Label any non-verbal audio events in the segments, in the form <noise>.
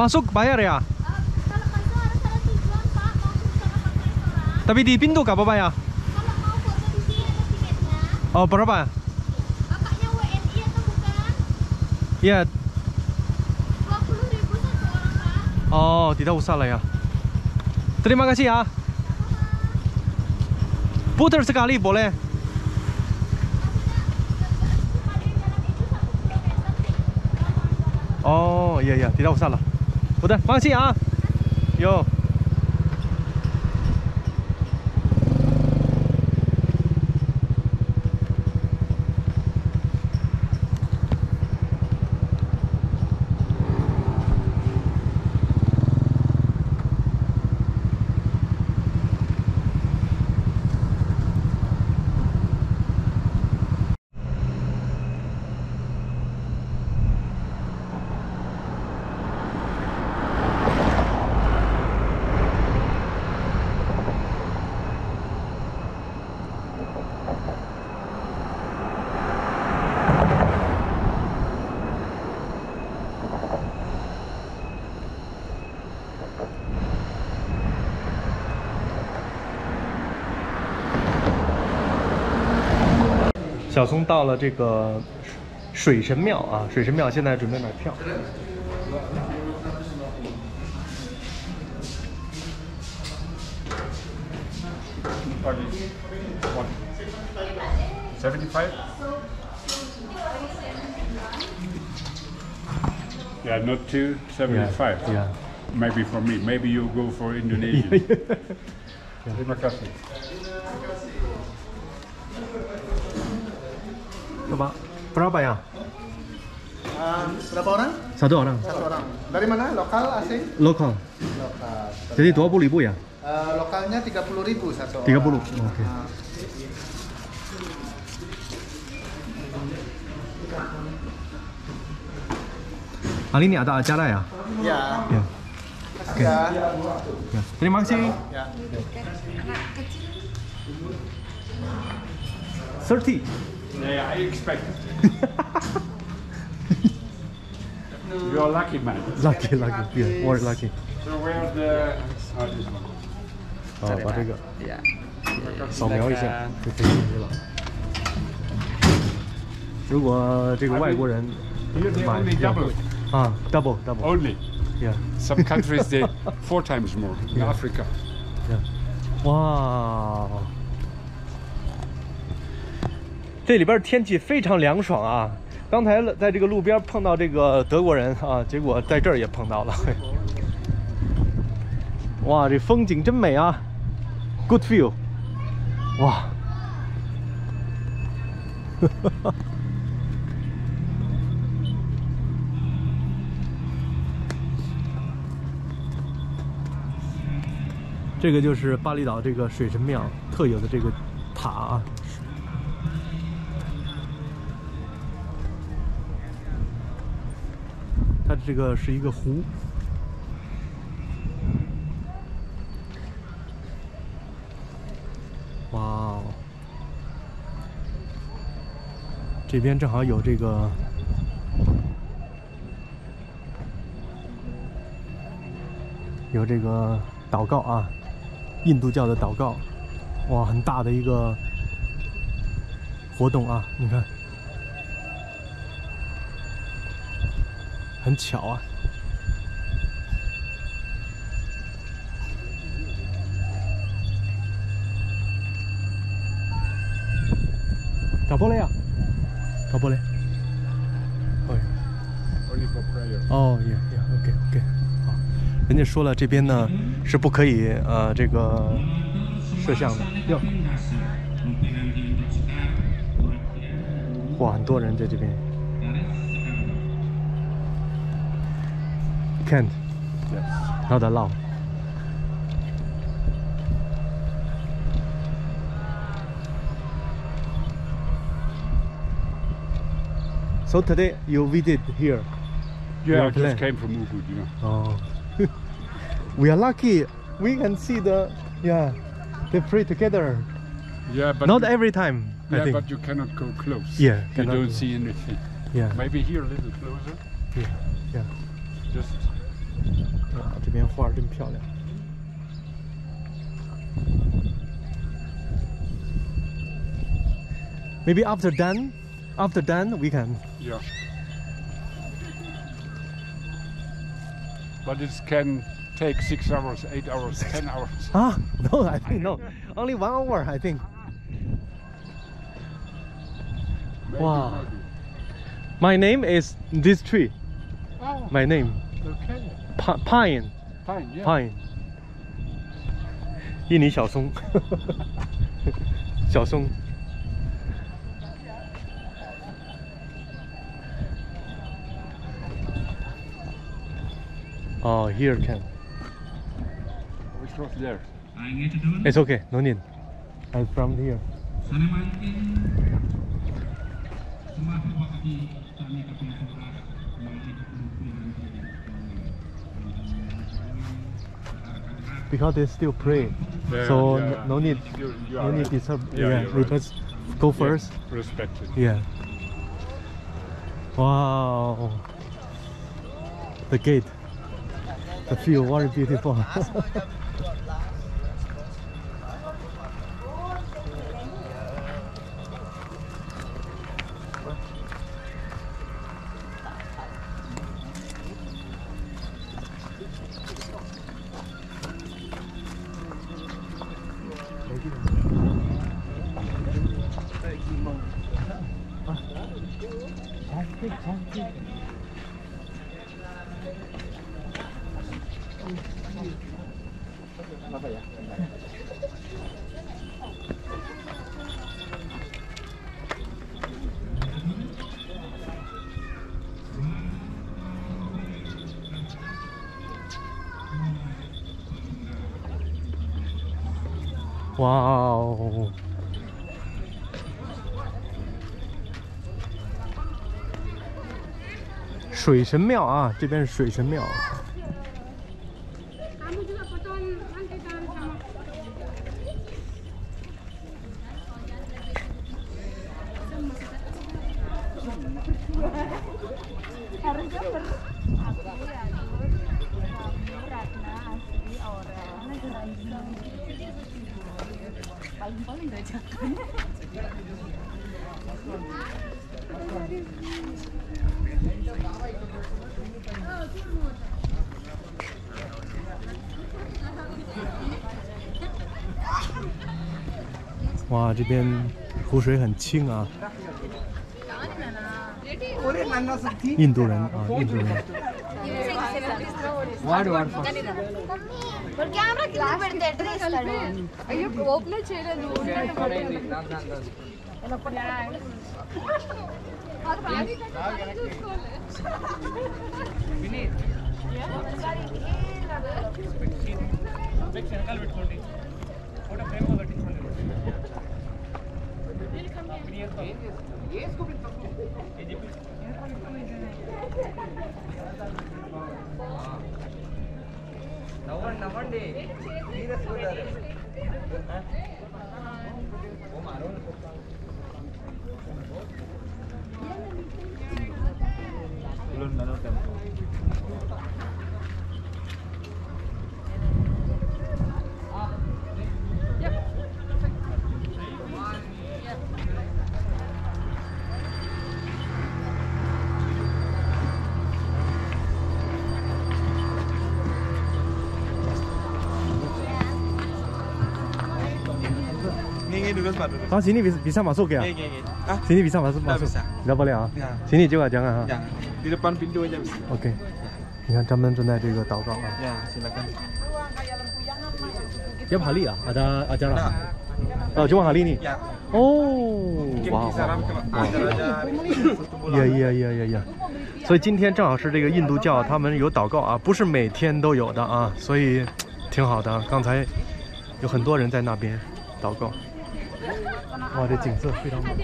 Masuk bayar ya? Tapi di pintu gak apa-apa ya? Oh berapa? Kakaknya WNI atau bukan? Ya, 20 ribu satu orang Pak. oh tidak usah lah ya. Terima kasih ya. Putar sekali boleh. Oh iya iya, tidak usah lah. 好的，放心啊，有。小松到了这个水神庙啊，水神庙现在准备买票。What? 75? Yeah, not two, 75. Yeah. Maybe for me. Maybe you go for. Terima kasih. Coba berapa ya? Ah, berapa orang? Satu orang. Satu orang. Dari mana? Lokal, asing? Lokal. Lokal. Jadi 20 ribu ya? Eh, lokalnya 30.000 ribu satu 30. orang. Oke. Ah, Hari ini ada acara ya? ya. Ya. Kasih ya. ya. Terima kasih. Ya. 30. Yeah, I expect it. <laughs> You're lucky man. Lucky, lucky. Yeah, very lucky. So where's the... Oh, this one. 好，把这个 Ya. 扫描一下就可以了。如果这个外国人 Here they 买 only 比较 double. 贵啊，double double， Only. yeah Some countries they <laughs> four times more. In Yeah. Africa. yeah，哇， 这里边天气非常凉爽啊！刚才在这个路边碰到这个德国人啊，结果在这儿也碰到了。<laughs> 哇，这风景真美啊！Good view，哇！<laughs> 这个就是巴厘岛这个水神庙特有的这个塔啊。这个是一个湖，哇哦！这边正好有这个有这个祷告啊，印度教的祷告，哇，很大的一个活动啊！你看，很巧啊。打玻璃啊，打玻璃。哦.哦，yeah yeah，OK OK，好，人家说了，这边呢是不可以呃这个摄像的。哟，哇，很多人在这边。Can't Yes. not allowed。So today you visit here. Yeah, I just came from Ubud, you know. Oh, <laughs> we are lucky. We can see the yeah, they pray together. Yeah, but Not you, every time. I yeah, but you cannot go close. Yeah, you don't see anything. yeah, Maybe here a little closer. yeah, yeah. Just 哇，这边花儿真漂亮。Maybe after done, after done we can. Yeah. But it can take six hours, eight hours, ten hours. <laughs> Ah, no, I think no. Only one hour, I think. Maybe, Wow. maybe. My name is this tree. Oh, My name okay. Pi- Pine. Fine, yeah. Pine，<laughs> 印尼小松，小松。Oh, here can. Which was there? It's okay, no need. I'm from here. Because they still pray, Yeah, so yeah. no need, You, you no need right. disturb. Yeah, Yeah, you're we right. just go first. Respect it. Yeah. Wow. The gate. The view very beautiful. <laughs> Thank you. 哇哦水神庙啊，这边是水神庙。<laughs> 哇，这边湖水很清啊。印度人啊，印度人。కెమెరా కింద పెడితే ఎట్లా ఇస్తాడు అయ్యో ఓపెన్ చేయలేదు నవ్వండి నవ్వండి సీరియస్ ఉంటారు నడవండి 哦，这里比、比赛马术给啊？这里比赛马术，马所，你来啊？这里就阿姜啊？不，对，前门正在这个祷告啊。是的。几把阿里啊？阿达、阿姜啊？哦，就阿哈里尼？哦，哇哦，哇哦。耶耶耶耶耶！所以今天正好是这个印度教他们有祷告啊，不是每天都有的啊，所以挺好的。刚才有很多人在那边祷告。哇，这景色非常美。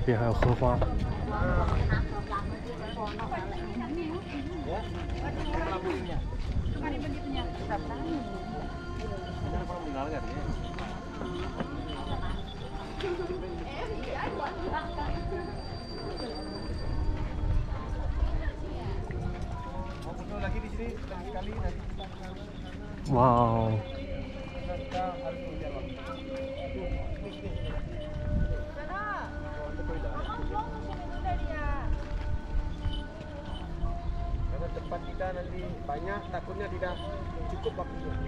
这边还有荷花。Wow. tempat kita nanti banyak takutnya tidak cukup waktunya. "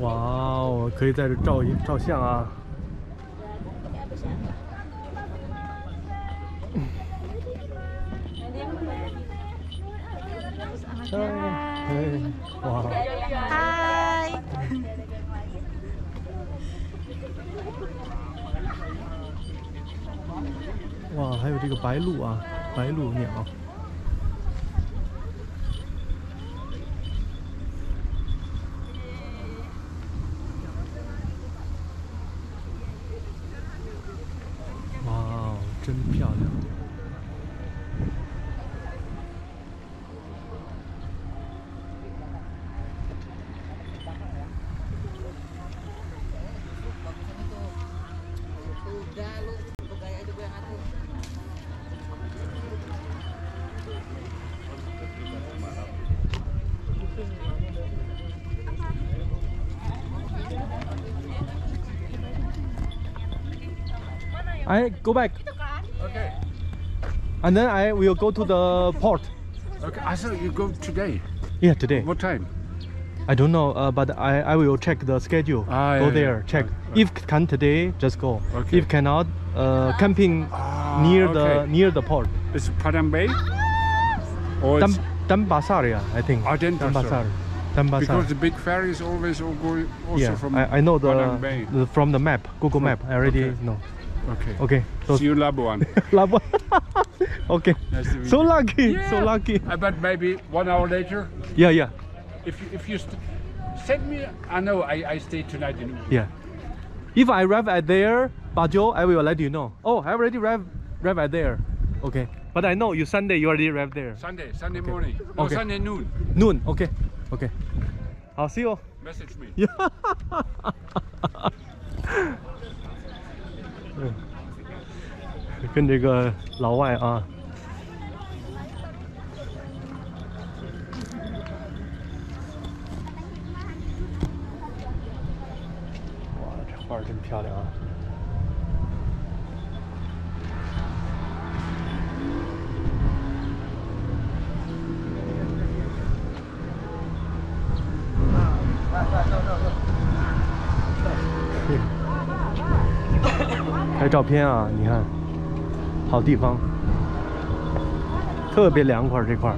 哇哦，可以在这照一照相啊！嗨，哇，Hai. 哇，还有这个白鹭啊，白鹭鸟。Go back Okay. and then I will go to the port. Okay. I thought you go today. Yeah, today. What time? I don't know, uh, but I, I will check the schedule. Ah, go yeah, there, yeah. check. Okay. If can today, just go. Okay. If cannot, uh, camping Ah, near the okay. near the port. It's Padang Bay. Or Dam it's, Dambasar, yeah, I think. Ah, Denpasar. Dambasar. Dambasar. because the big ferries always all go also yeah, from I, I know the, the from the map, Google Map. I already know. Okay. Okay. So See you Labuan. Labuan. <laughs> <laughs> okay. Nice to meet So you. lucky. So lucky. I bet maybe one hour later, Yeah, yeah, if you, if you st- send me, I know I, I stay tonight in Ubud. yeah. If I arrive at there, Bajo, I will let you know. Oh, I already arrived, arrived at there. Okay. But I know you Sunday you already arrived there. Sunday, Sunday morning. No, Okay. Sunday noon. Noon. Okay. Okay. I'll see you. Message me. <laughs> 嗯，跟这个老外啊，哇，这花儿真漂亮啊！照片啊，你看，好地方，特别凉快这块儿。